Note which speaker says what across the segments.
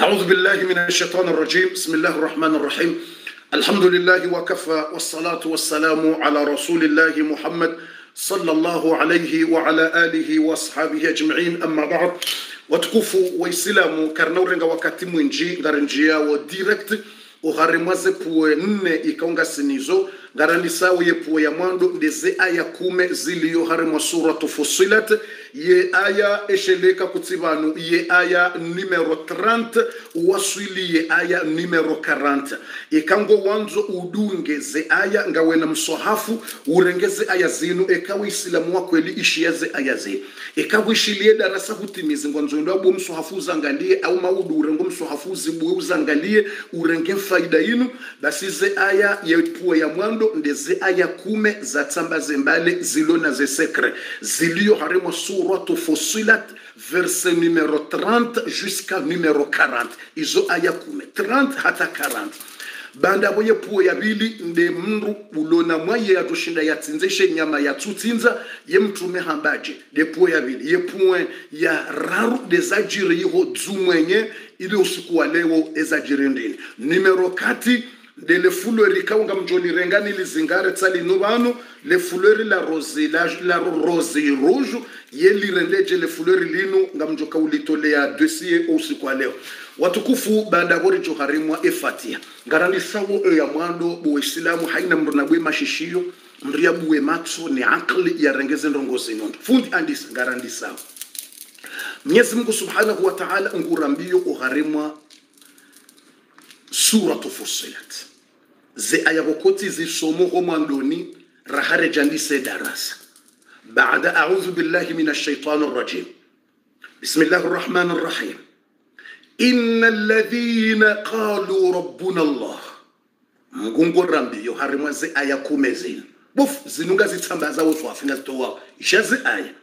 Speaker 1: أعوذ بالله من الشيطان الرجيم بسم الله الرحمن الرحيم الحمد لله وكفى والصلاة والسلام على رسول الله محمد صلى الله عليه وعلى آله وأصحابه أجمعين أما بعد watukufu waislamu karna urenga wakati mwinji ngarinjia wo direct uharimwaze puwe nne ikaunga sinizo ngarandisawo ye puwe ya mwando ndeze aya kume ziliyo harimwa suratu fusilat ye aya esheleka kutsivanu ye aya numero 30 waswili ye aya numero 40 ikango wanzo udunge ze aya ngawena msohafu urengeze aya zinu ekawa isilamu wakweli ishiyaze aya zinu ekawishilie darasa kutimizi ngwanzondo abo msohafu uzangalie au maudu urengo msohafu zibue uzangalie urenge faida yinu. Basi ze aya yepua ya mwando ndeze aya kume za tsamba zembale zilona ze sekre. Ziliyo harimo suratu fusilat verse numero 30 jusqu'à numero 40 izo aya kume 30 hata 40 banda boye puo ya bili nde mndu ulona mwaye yatushinda yatsinzeshe nyama yatsutsinza ye mtume hambaje. De puo ya bili. Ye puo ya raru dezajiri yiho dzumwenye ili usiku wa leo ezajiri ndini. Numero kati de le fulori kaunga mjoli rengani lizingare tsali nubanu le fulori la rose la, la rose rouge ye lirendeje le fulori linu nga mjoka ulitole ya dossier usiku wa leo. Watukufu banda gori jo harimwa efatia. Ngarani sawo e ya mwando buislamu haina mndu na bwe mashishio mria buwe matso ni akli ya rengeze ndongozi nondo fundi andisa ngarandi sawo. Mwenyezi Mungu Subhanahu wa Ta'ala ngurambio uharimwa suratu Fussilat زي أيابوكوتي زي سومو غماندوني رهر جنيسي دارس بعد أعوذ بالله من الشيطان الرجيم بسم الله الرحمن الرحيم إن الذين قالوا ربنا الله مغنغور رامبي يحرم زي آية كوميزين بوف زنونغا زي تسامبا زاو سوافي نزتوا جازي آية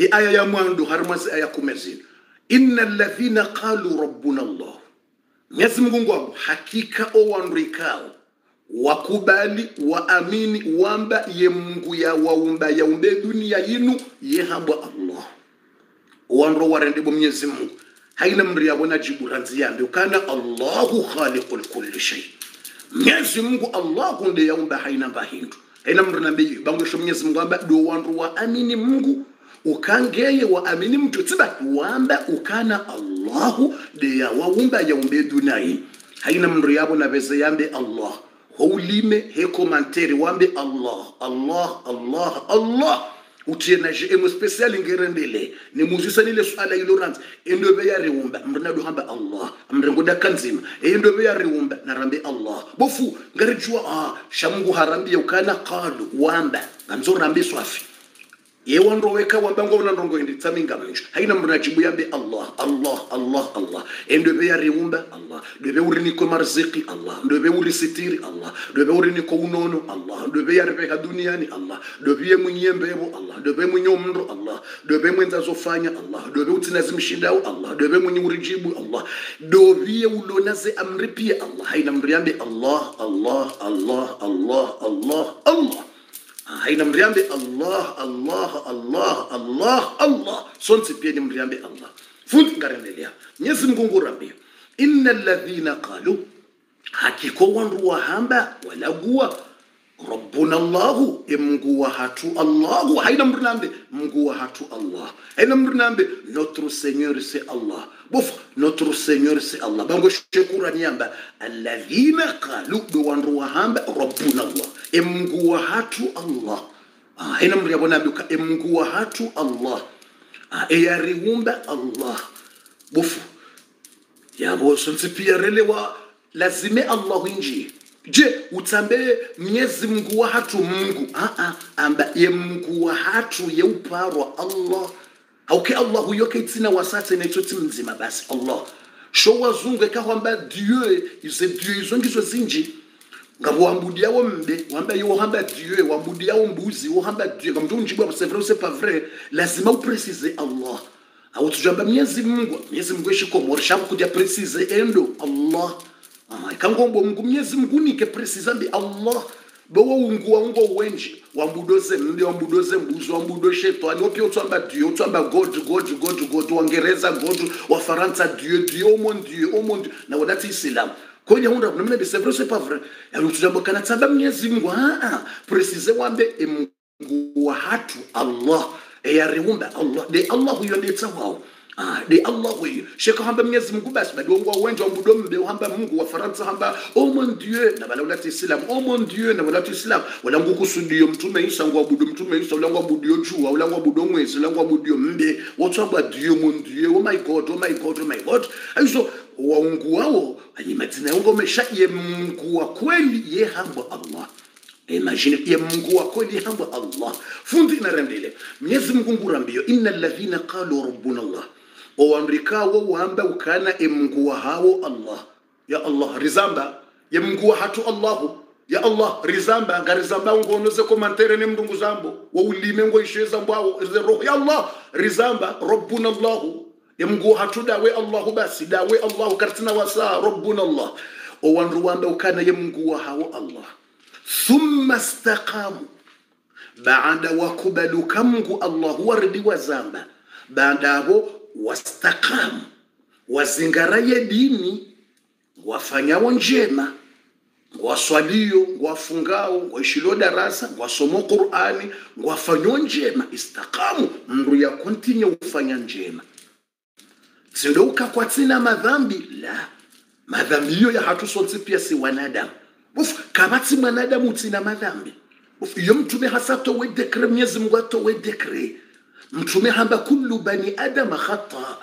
Speaker 1: إي آية يا مواندو حرم زي آية كوميزين إن الذين قالوا ربنا الله mwenyezi mungu wangu hakika owandrikao wakubali waamini wamba ye mungu ya waumba yaumbe dunia yinu yehambwa allah. Wandro warendebo mwenyezi mungu haina mndu yabona jibu ranzi yambe ukana allahu khaliqul kulli shay. Mwenyezi mungu allahu kunde yaumba haina mbahindu haina mndu nambe bangwesho mwenyezi mungu amba do wanro waamini mungu ukangeye waamini mtu tiba wamba ukana allahu de ya waumba ya umbe dunai haina mndu yabona beze yambe allah. Houlime he komanteri wambe allah allah allah allah. Utienaje emo spesiali ngerendele nimuzisanile swala iloranzi endobe ya riumba mrinado hamba allah. Mrengo dakanzima endobe ya riumba narambe allah. Bofu ngarijua ah shamungu ya ukana qalu wamba. Nganzorambe swafi yewandoweka wambango unandongo indi tsaminga mnjo haina mndu najibu yambe allah allah allah allah endobe ya riumba allah ndobe uri niko marziki allah ndobe uri sitiri allah ndobe uri niko unono allah ndobe ya riveka duniani allah ndobe ye mwenye mbebo allah ndobe mwenye mndo allah ndobe mwenza zofanya allah ndobe utina zimshindao allah ndobe mwenye urijibu allah ndobe ye ulonaze amri pia allah haina mndu yambe allah allah allah allah allah allah haina mriambe allah allah allah allah allah. Sonse pia mriambe allah. Fundi ngarendelea. Nyezi mgungu rambia inna alladhina qalu hakiko wandu wahamba walagua rabbuna allahu e wa hatu allahu. Haina mrinambe mngu wa hatu allah. Haina mrinambe notre seigneur c'est allah. Bof notre seigneur c'est allah. Bango shekura niamba alladhina qalu do wandu wahamba rabbuna allah. E wa hatu allah. Ah, haina mri yabonambe ka e wa hatu allah. Ah, eyariumba allah. Bofu yabo sonsi pia relewa. Lazime allah injie je utambee mnyezi mngu wa hatu mungu. Aa amba ye mngu wa hatu yeuparwa allah. Auke allah huyoke itsina wasate naitsoti mzima basi allah. Sho wazungu ekahwamba dieu ize dieu izo ngizo zinji. Ngabo wambudi yawo mbe wamba yo hamba dieu wambudi yawo mbuzi wo hamba dieu ngamdo unjibwa c'est vrai c'est pas vrai lazima uprecise allah. Au tujamba mnyezi mungu mnyezi mungu shiko rishabu kudia precise endo allah Ah, ikangombo mungu mnyezi mungu nike precisa zambi allah. Bowo ungua ungo wenji wambudoze mde wambudoze mbuzi wambudo shetani. Opia utwamba dieu utwamba god god god god. Wangereza god wafaransa dieu dieu omon dieu omon dieu na wadati isilamu kwenye hunda kuna mnabi c'est se pavre pas vrai? Ya utujambo kana tsamba mnyezi mungu haa presize precise wambe mungu wa hatu allah. Eyariumba allah. De allah huyo ndiye tawao Ah, de allah huyo sheka hamba mnyezi mungu basi badi wongo wa wambudo mbe hamba mungu wa faransa hamba oh mon dieu na bala ulati islam. Oh mon dieu na bala islam. Wala nguku sudio mtume isa ngwa budu mtume isa wala ngwa budio jua wala ngwa abudu mwezi wala ngwa budio mbe. Watu amba dieu mon dieu oh my god oh my god oh my god. Aizo waungu wao ani majina yao mesha ye mungu wa kweli ye hamba allah. Imagine ye mungu wa kweli hamba allah. Fundi narendele mwenyezi mungu ngurambio inna alladhina qalu rabbuna allah owamrikawo wamba ukana emnguwa hawo allah. Ya allah rizamba. Yemnguwa mngu wa hatu allahu. Ya allah rizamba. Ngarizamba ungonoze komantere ne mndungu zambo. Wo ulime ngo isheza mbwawo ze roho ya allah. Rizamba rabbuna allah yemnguwa hatu dawe allah basi. Dawe allah kartina wasa. Rabbuna allah. Owandu wamba ukana yemnguwa hawo allah. Thumma istaqamu baada wakubaluka mngu allah waridi wazamba baada abo wastaqamu wazingaraye dini ngwafanyawo njema ngwaswaliyo ngwafungao ngwaishilio darasa ngwasomo qurani ngwafanyo njema istakamu mndu yakontinye ufanya njema. Sindo ukakwatsina madhambi? La. Madhambi iyo yahatusonsi pia si wanadamu. Uf kavatsi mwanadamu utsina madhambi. Uf iyo mtume hasatowe dekre mwenyezi mungu atowe dekre mtume hamba kullu bani adama khata.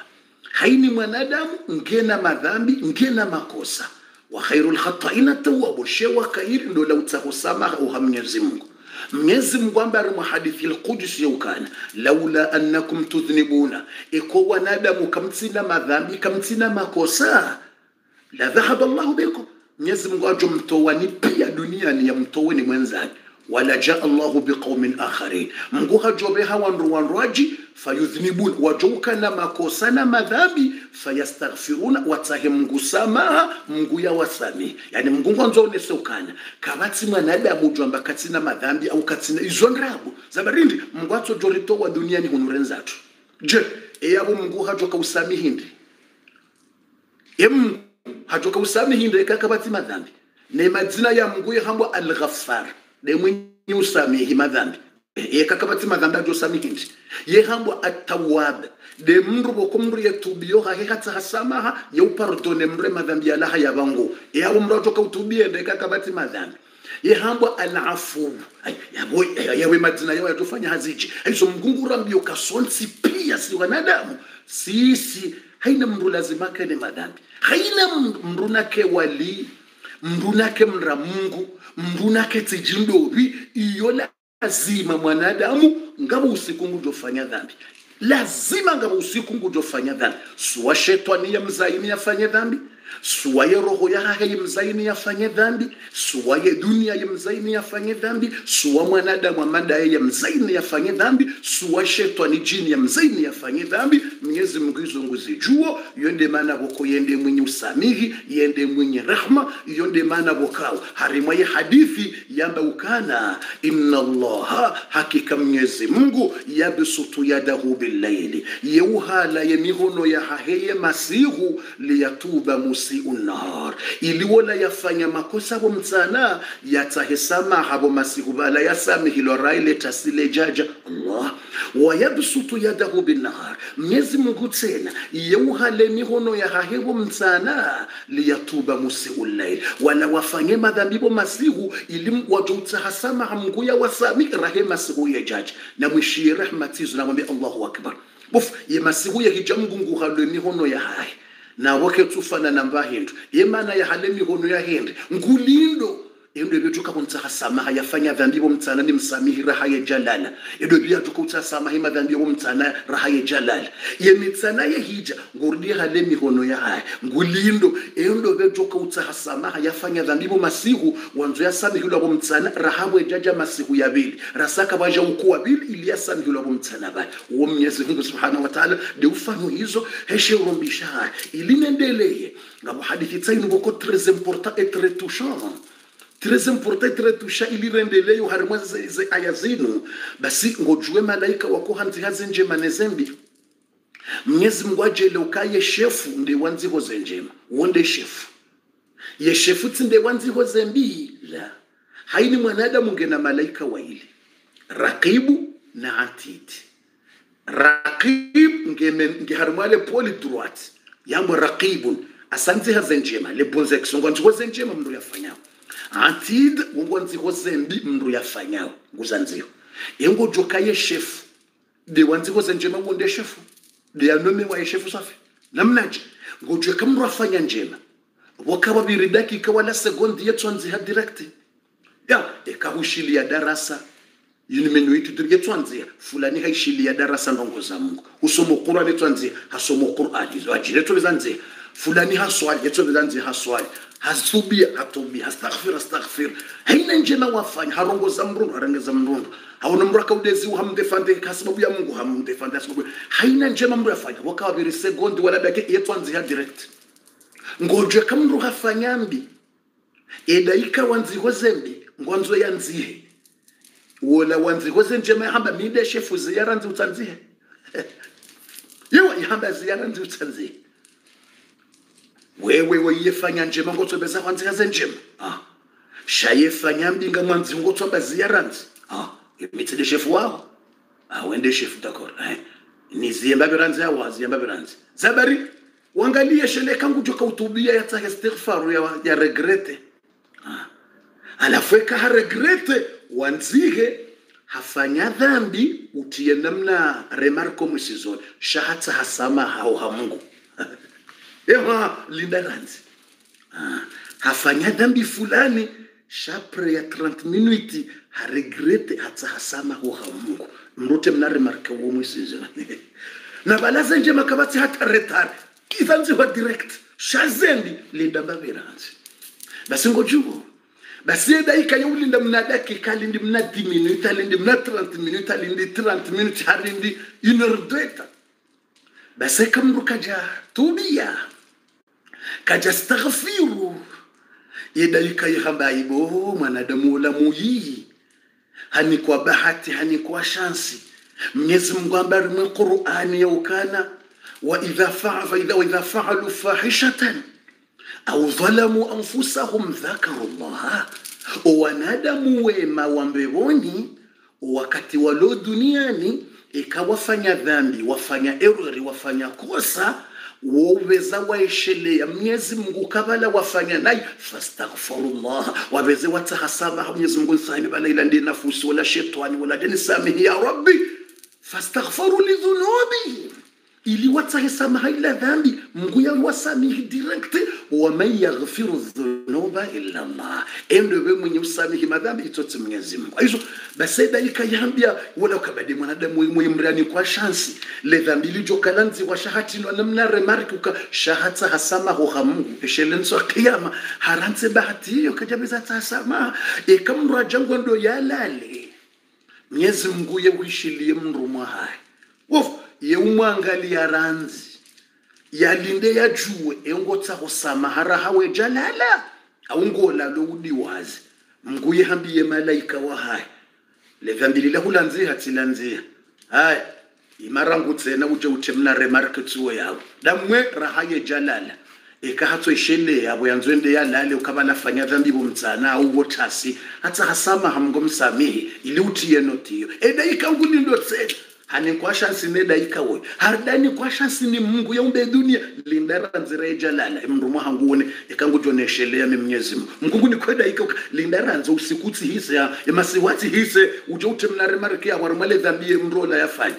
Speaker 1: Haini mwanadamu ngena madhambi ngena makosa. Wa khairul khataina tawabu shewa kairi ndo la utakusamaha uha mwenyezi mungu. Mnyezi mungu ambari mu hadithi alqudsi yaukana laula annakum tudhnibuna. Iko wanadamu kamtsina madhambi kamtsina makosa. La dhahaba llahu bikum. Mnyezi mungu ajo mtowani pia duniani ya mtoweni mwenzani wala jaa allahu biqaumin akharin mungu hajobe hawandu wanrwaji fayudhnibun wajouka na makosa na madhambi fayastaghfiruna watahe mngu samaha mngu ya wasami yani mngu ngwanzonese ukana kavatsi mwanadamu jwamba katsina madhambi au katsina izo ndrabu zabarindi mngu atsojoritowa duniani hunurenzatu je eyavo mngu hajoka usamihindi em hajoka usamihindi ekakavatsi madhambi. Ne madzina ya mngu yehambwa alghaffar de mwenye usamihi madhambi. Yekakabati madhambi ajo samihindi yehambwa atawab. De mndu boko mndu yetubiyo hahe hatsa hasamaha yeupardone mndu madhambi yalaha yabango yawo mndu atoka utubie de kakabati madhambi. Yehambwa alafu. Yawe madzina yao yatofanya haziji. Aizo mgungura mbio kasonsi pia si wanadamu. Sisi haina mndu lazima kene madhambi. Haina mndu nake wali mndu nake mra mungu mbunake tijindovi iyo lazima mwanadamu ngaba usiku ngujofanya dhambi. Lazima ngaba usiku ngujofanya dhambi. Suwa shetani ya mzaini yafanye dhambi suwa ye roho yake ye mzaini yafanye dhambi. Suwaye dunia ye mzaini yafanye dhambi. Suwa mwanadamu amadaye ya mzaini yafanye dhambi. Suwa shetani jini ya mzaini yafanye dhambi. Mwenyezi mungu nguzi nguzijuo yonde maana voko yende mwenye usamihi yende mwenye rahma yonde maana vokao harimwaye hadithi yamba ukana. Inna allaha hakika mwenyezi mungu yabsutu yadahu billaili yeuhala yemihono ya haheye masihu liyatuba musiu nahar iliwola yafanya makosa bo mtsana yatahesama habo masihu bala yasamihilo raile tasile jaja. Allah. Wayabsutu yadahu binnahar mezi mungu tena yeuhale mihono ya hahebo mtsana liyatuba musiu llail wala wafanye madhambi bo masihu ili wajoutahasama hamnguya wasami rahe masihu ya jaja. Na mwishie na namwambia allahu akbar. Buf ye masihu ya hija mgungu mihono ya nawo ketsufana namba hindu. Yemana yahale mihono ya hindi. Ngulindo endo betuka kunsaha samaha yafanya dhambi bo mtsana ni msamihi raha ya jalala endo byatuka utsa samaha ma dhambi bo mtsana raha ya jalala ye mitsana ye hija ngurdi hale mihono ya haya ngulindo endo betuka utsa samaha yafanya dhambi bo masihu. Wanzo ya samihi bo mtsana raha bo jaja masihu ya bili. Rasaka baje ukuwa bili ili ya samihi bo mtsana ba. Wo mnyezi Mungu subhanahu wa ta'ala de ufano hizo heshe urumbisha ili nendeleye ngabo hadithi tsainu boko très important et très touchant très important très touchant ili rendeleyo harimwa ze, ze aya zino basi ngojue malaika wako hanzi haze njema nezembi. Mnyezi mungu ajele ukaye shefu ndi wanziho ze njema wonde shefu ye shefu tsinde wanziho zembi la haini mwanadamu ngena malaika waili rakibu na atid raqib ngeharmale poli droite yambo raqibun asanzi haze njema le bonze kisongo nziho ze njema mndu yafanyao atid wongo nziho zembi mndu yafanyao nguzanziho yengo joka ye shefu. De nziho ze ngonde shefu. De yanome wa ye safi. Namnaje ngojwe mndu afanya njema wakawa biri dakika wala sekondi yetswanziha direkti ya ekahushilia darasa. Yunimenuiti yetswanziha fulani haishilia darasa ndongo za mungu. Usomo qurani etswanziha hasomo qurani ajile tsobezanziha fulani haswali yetsobezanziha haswali hasubia hatubia hastaghfir hastaghfir haina njema wafanya harongoza mrundu harengeza mrundu haona mndu akaudezi hamdefande kasababu ya mungu hamdefande sababu haina njema mndu yafanya wakawa biri second wala baki yetwanzi ya direct. Ngojwe kamru hafanyambi edaika wanziho zembi ngwanzo yanzihe wola wanziho zenjema yahamba mide shefu ziyara utanzihe yewa ihamba ziyara nzi utsanzihe wewe weyefanya njema ngotsobeza kwanzika zenjema ah. shayefanya mbinga mwanzi ngotsoba ziyaranzi ah. imitsile shefu wao ah, wende shefu dakor eh. ni ziyemba biranzi awa ziyemba biranzi zabari wangalie shele kangu joka utubia ya ta istighfaru ya, ya regrete ah. alafu ha regrete wanzige hafanya dhambi utie namna remarko mwisizoni shahatsa hasama hao ha mungu ewa linda ranzi ah. hafanya dhambi fulani. Shapre ya 30 minuti ha hatsahasama hatsa hasama ho ha mungu. Mrote mna remarke wo mwisizoni na balaze nje makabatsi hata retard ho direct. Shazendi linda mbaviranzi basi ngojuo. Basi edaika yaulinda mna dakika alindi mna 10 minute alindi mna 30 minute alindi 30 minute heure d'etat basi kamruka ja tubia kajastaghfiru yedayikaihambayi bo oh, mwanadamu ulamu yiyi hani kwa bahati hani kwa shansi. Mwenyezi mungu ambari mwe qurani idha waidha idha faalu fahishatan au dhalamu anfusahum dhakaru llaha wanadamu wema wa mbevoni wakati walo duniani ikawafanya dhambi wafanya erori wafanya kosa woweza waeshelea. Mnyezi mungu kabala wafanya nai fastaghfirullah. Waweze watahasama mnyezi mungu nsani bala ila nafusi wala shetani wala deni samihi ya rabbi. Fastaghfiru lidhunubihim ili watsahisamaha ila dhambi mungu yaliwasamihi direct waman yaghfiru dhunuba illa llah endowe mwenye usamihi madhambi itotse mwenyezi mungu. Aizo baseda ikayambia wala ukabadi mwanadamu mwimrani kwa shansi. Le dhambi lijokalanzi wa shahatinwa namna remarki uka shahatsa hasamaho ha mungu. Eshelenso kiyama. Harantse bahati hiyo kajabeza tasamaha ekamndu ndo yalale mwenyezi mungu yeuhishilie mndu mwahaye yeumwangalia ranzi yalinde yajuwe engotsa kusamahara hawe jalala aungola udiwazi. Wazi mnguye hambiye malaika wa haya levambili lahulanziha tsilanziha. Haya imarangutsena uje uche mna remarke tsuwo yawo damwe rahaye jalala. Ekahatso ishele yabo yanzwende yalale ukaba nafanya dhambi bomtsana au wothasi. Hatsa hasama hamgo msamihi ili utiye notiyo eda ikangulindo tsena hani daika we haridani kwashansini mungu yaumbe dunia. Lindara nzira ejalala mndu mwahanguone ikangujoneshelea mi mnyezi mungu mkungu ni kwedaika lindara nze usikutsi hise ya. Hise. Uje ute mnare marike ya warumale dhambi mrola yafanya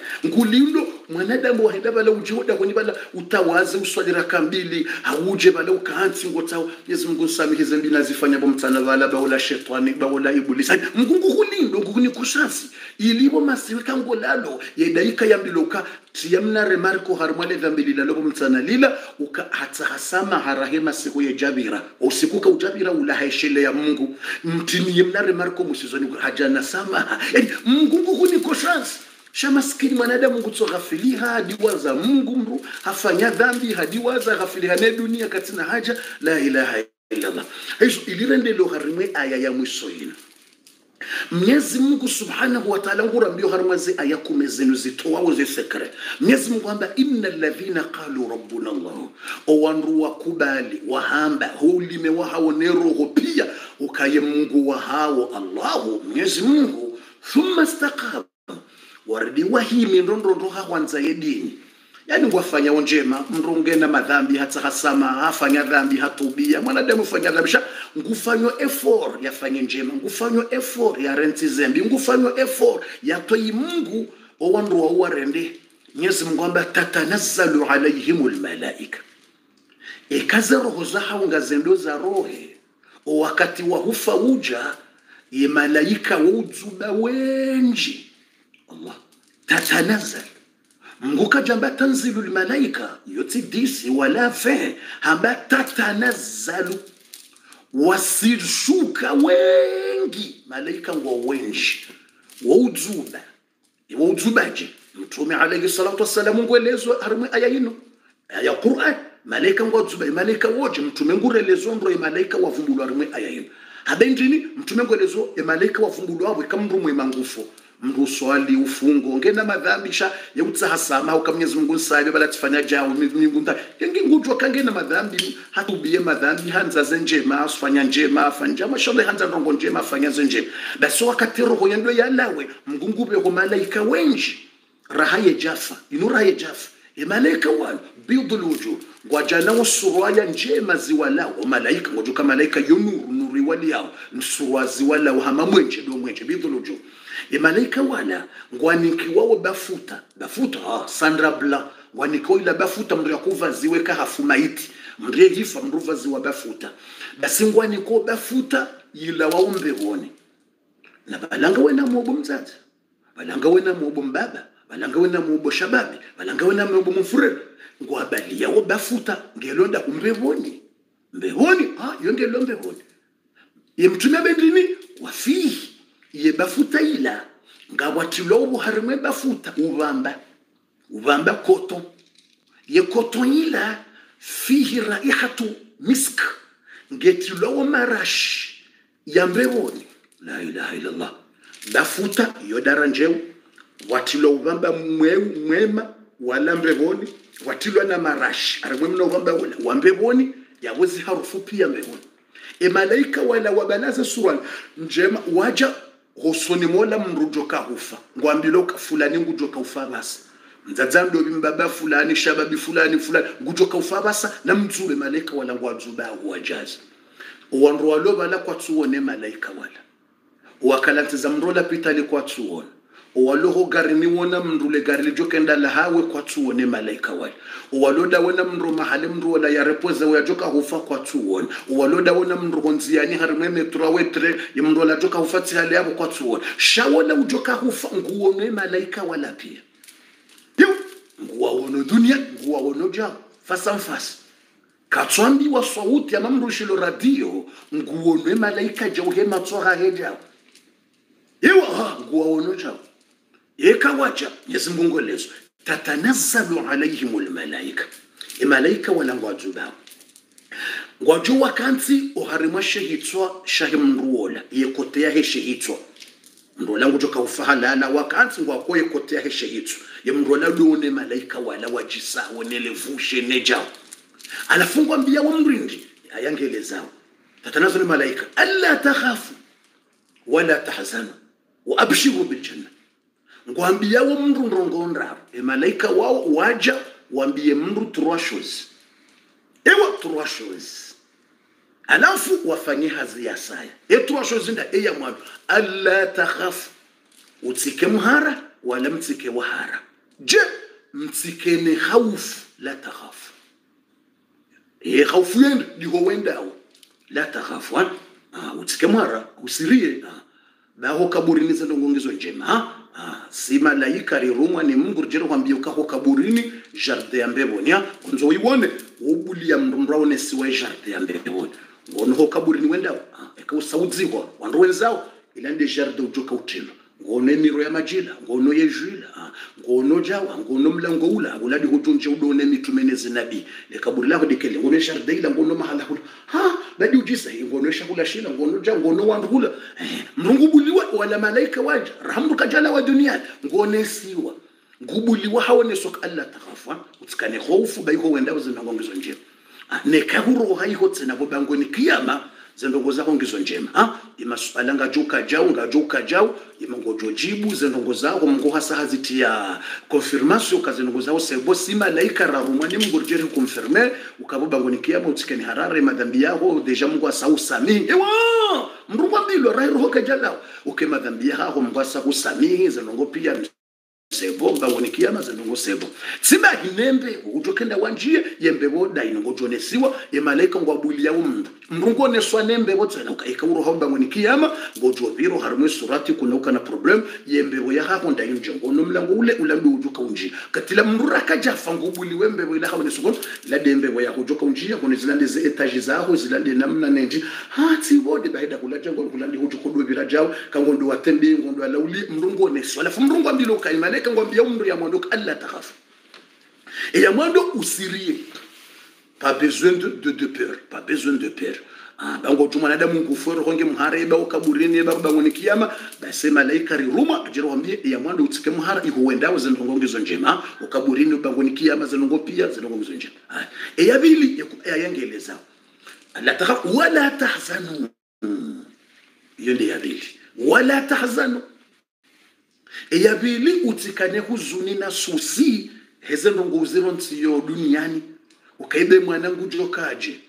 Speaker 1: mwanadamu wahenda vala ujihoda kwenye bala utawaze uswali raka mbili hauje bala ukaansi ngotao Mwenyezi mungu nsamihize mbina zifanya bomtsana bala baola shetani baola ibulisi mkungu hulindo ngungu ni kushansi ilibo masiwe daika yedaika yambiloka tiyamna remarko harmwale lila lobo mtana lila uka hata hasama harahema siku ya jabira. Usiku ka ujabira ula haishele ya mungu. Mtini yemna remarko musizoni hajana sama. Yani mungu huni koshansi shamaskini mwanadamu kutsogafiliha hadiwaza mungu mru hafanya dhambi hadiwaza ghafiliha ne dunia katina haja la ilaha illallah. Hizo ilirendelo harimwe aya ya mwisho ina Mwenyezi Mungu Subhanahu wa Ta'ala ngura mbio harmazi aya kumi zinu zitowawo zisekre Mwenyezi Mungu amba inna alladhina qalu rabbuna Allah. Owandu wakubali wahamba hulime wahawo neroho pia ukaye Mungu wahawo Allahu Mwenyezi Mungu. Thumma istaqamu wardi wahimi ndondondo hahwanza yedini yani ngwafanya njema mrunge na madhambi hata hasama hafanya dhambi hatubia mwanadamu fanya dhambi. Sha ngufanywa effort yafanye njema ngufanywa effort ya renti zembi ngufanywa effort ya toi Mungu owandu wa warende Mwenyezi Mungu amba tatanazzalu alaihim lmalaika ikaze roho zao ngazendo za rohe. Wakati wa hufa uja ye malaika wauzuba wenji Allah. Tatanazal mnguka jamba tanzilu lmalaika. Yoti disi wala fe. Hamba tatanazzalu wasishuka wengi. Malaika ngwa wenji wauzuba wauzubaje mtume alayhi salatu wassalam ngwelezwa harimwe aya ino quran. Malaika ngwadzuba malaika woje. Mtume ngurelezwa ndo malaika wavumbulwa harimwe aya ino habendini mtume ngwelezwa malaika wavumbulwa abwe kamndu mwema ngufo mndu uswali ufungo ngena madhambi sha yautsahasama uka mwenyezi mungu nsabe balatifanya jawo mungu nta yengi ngujwa kangena madhambi hatubiye madhambi hanza zenjema asfanya njema afanja mashallah hanza ndongo njema afanya zenjema basi wakati roho yendo yalawe mngungube ho malaika wenji. Rahaye jafa inu rahaye jafa malaika walo bidul wujuh ngwajana wasurwaya njema ziwalawo malaika ngojuka malaika yonuru nuri waliyao nsurwa ziwalawo hama mwenje do mwenje bidul wujuh malaika wala ngwanikiwawo bafuta. Bafuta ah, sandra bla. Ngwanikiwa ila bafuta mndu yakuva ziweka hafu maiti. Mndu yehifa mndu vaziwa bafuta. Basi ngwaniko bafuta yila waumbe wone na balanga wena mwobo mzazi. Balanga wena mwobo mbaba. Balanga wena mwobo shababi. Balanga wena mwobo mfurere. Ngwabaliyawo bafuta ngelonda kumbevoni mbevoni ah, yo lombe wone ye bendini wafihi ye bafuta ila ngawatilwa ubuharimwe bafuta ubamba ubamba koto. Ye koto ila fihi raihatu misk ngetilwa marash ya mbewoni la ilaha illallah. Bafuta yo daranjeu watilwa ubamba mwema wala mbewoni. Watilwa na marash arimwe mna ubamba wala wa mbewoni yawezi harufu pia mbewoni. Emalaika wala wabalaza suruali njema waja hosoni mola mrujo kahufa ngwambilo ka fulani ngujo kaufa basa. Mzadzando mbaba fulani shababi fulani fulani ngujo kaufa basa na mzube malaika wala ngwadzuba huwajazi uwandu walo bala kwa tuone malaika wala. Wakalantiza mrola pitali kwa tuone waloho gari ni wona mndu le gari lijo lahawe la hawe kwa tuone malaika wale owaloda wona mndu mahali mndu wala ya repoze wa joka hufa kwa owaloda waloda wona mndu honziani harimwe metro wetre mndu wala joka hufa tihali yabo kwa tuone shawona ujoka hufa nguone malaika wala pia. Yo nguwa wono dunia nguwa wono ja fasa mfasa. Katswambi wa sauti ya mamndu shilo radio nguwonwe malaika jauhe matsoha hejao yewa ha nguwa wono jao yekawacha Mwenyezi Mungu lezo tatanazzalu alaihim almalaika. Imalaika wala ngwajubao ngwaju wakanti oharima shehitswa shahi mnduola yekotea he shehitswa. Mndola ngujo kaufahalala wakanti ngwako yekotea he shehitswa. Yemndola lune malaika wala wajisawo nelevushe nejao. Alafungwa mbia wa mrindi ayangelezao tatanazzalu malaika. Alla takhafu wala tahzanu wa abshiru biljanna ngwambiawo mndu ndongondaro emalaika wao waja wambie mndu choses. Ewa choses. Alafu wafanye hazi ya saya. E trois choses nda eya mwalo alla takhafu utsike mhara wala mtsike wahara. Je mtsikene haufu la takhafu e haufu yenda diho wendawo la takhafu ah, utsike mhara usirie. Ah. baho kaburini zalongongezo njema Ah, si malaika alirumwa ni mungu kwambia ukako kaburini jardin ya mbebonya kunzo iwone ubulia mrumrao ne siwe jardin ya mbebonya ngono ho kaburini wendao ah, eka usaudziwa wandu wenzao ila ndi jardin ujoka utilo ngono emiro ya majila ngono yejwila jula ngono jawa ngono mlango ula uladi hutunje udone mitumene zinabi ne kaburi lako dikele ngono jardin ila ngono mahala hula. Ha badi ujisa ngono shakula shila ngono ja ngono wandula eh, mrungu buliwa wala malaika waja rahamdu kajala wa dunia ngone siwa. Ngubuliwa nesok alla takhafa. Utsikane hofu baiko wenda uzinongongizo njema Ah, nekahuro haiko tsena bobangoni kiyama zendongo zako ngizo njema ha? Imasuala ngajuka jau ngajuka jau imangojo jibu zendongo zako mungu hasa hazitia. Confirmation kazendongo zako sebo si malaika rarumwa ni mungu rjeri kumfirme ukaboba ngoni utike ni harare madhambi yako deja mungu asa usamihi ewa! Mrungwa bilo rairo hoka jala uke madhambi yako mungu asa usamihi zendongo pia sebo ngawoni kiyama zenongo sebo tsima hinembe utokenda wanjie yembebo daino ngojonesiwa ye malaika ngwabulia umndu mrungo neswa nembe botsena ukaika uro hamba ngoni kiyama ngojobiro harumwe surati kunoka na problem yembebo ya hapo ndayo njongo no mlango ule ulambi ujuka unjia katila mrura kajafa ngobuli wembebo ila hawa nesugon lade mbebo ya kujoka unji ya zilande ze etaji zaho zilande namna nenji. Hati wode bahida kula jango kulandi hujuko do bila jaw kangondo watembe ngondo alauli mrungoneswa alafu mrungo ambilo kaimale malaika ngwambia umru ya mwando alla takhafu et ya mwando usirie pas besoin de, de, de peur pas besoin de peur. Ah, bango tu mwanadamu nguforo honge mhara eba ukaburini eba bangoni kiyama base malaika riruma ajira wambie ya mwando utike mhara iho wenda zendongo ngizo njema ukaburini bangoni kiyama zendongo pia zendongo ngizo njema. Ah. e ya bili ya yangeleza. La takhaf wala tahzanu. Hiyo ndio ya bili. Wala tahzanu eyabili utsikane huzuni na susi heze ndongo uziro nsiyo duniani. Ukaibe mwana ngujokaje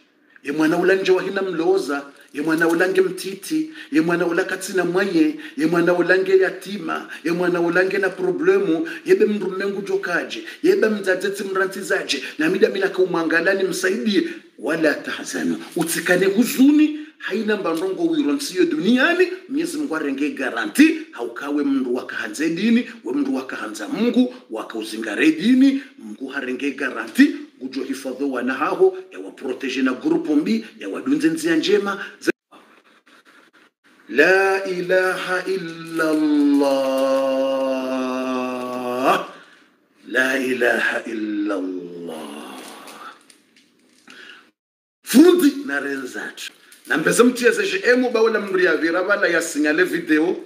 Speaker 1: ye mwana ulanje wahina mloza ye mwana ulange mtiti ye mwana ulakatsina mwaye ye mwana ulange yatima ye mwana ulange na problemu yebe mrume ngujokaje yebe mdzadzetsi na namida milaka umwangalani msaidie. Wala tahzanu utsikane huzuni haina mbandongo wironsiyo duniani. Mwenyezi mungu arenge garanti. Haukawe mndu wakahanze dini we mndu wakahanza mungu wakauzingare dini. Mungu harenge garanti. Gujo hifadho wana haho yawaproteje na grupu mbi yawadunze nzia njema. La ilaha illa allah la ilaha illa allah fundi na renzatu nambese mtiyezeshe emu bawela mndu yavira vala yasinyale video